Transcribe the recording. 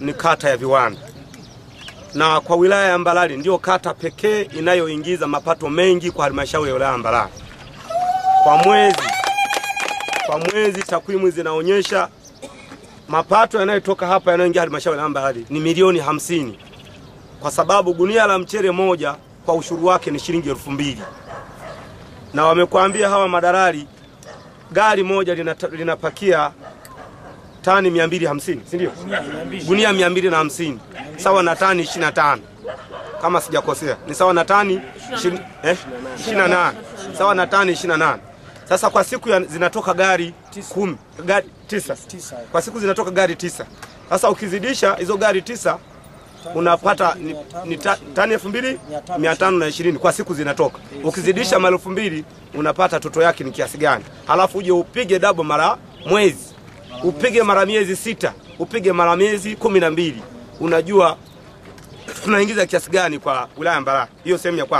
ni kata ya viwanda, na kwa wilaya ya Mbarali ndiyo kata pekee inayoingiza mapato mengi kwa halmashauri ya wilaya ya Mbarali. Kwa mwezi. Kwa mwezi takwimu zinaonyesha mapato yanayotoka hapa yanayoingia halmashauri ya Mbarali ni milioni hamsini. Kwa sababu gunia la mchele moja kwa ushuru wake ni shilingi elfu mbili. Na wamekwambia hawa madalali gari moja linapakia linapakia tani 250 si ndio? Gunia 250 sawa na tani 25 kama sijakosea, ni sawa na tani ishirini- eh, sawa na tani 28. Sasa kwa siku ya, zinatoka gari kumi, gari tisa. Kwa siku zinatoka gari tisa. Sasa ukizidisha hizo gari tisa unapata ni, ni ta, tani elfu mbili mia tano na ishirini kwa siku zinatoka. Ukizidisha mara elfu mbili unapata toto yake ni kiasi gani, halafu uje upige dabo mara mwezi, upige mara miezi sita, upige mara miezi kumi na mbili, unajua tunaingiza kiasi gani kwa wilaya ya Mbarali. Hiyo sehemu ya.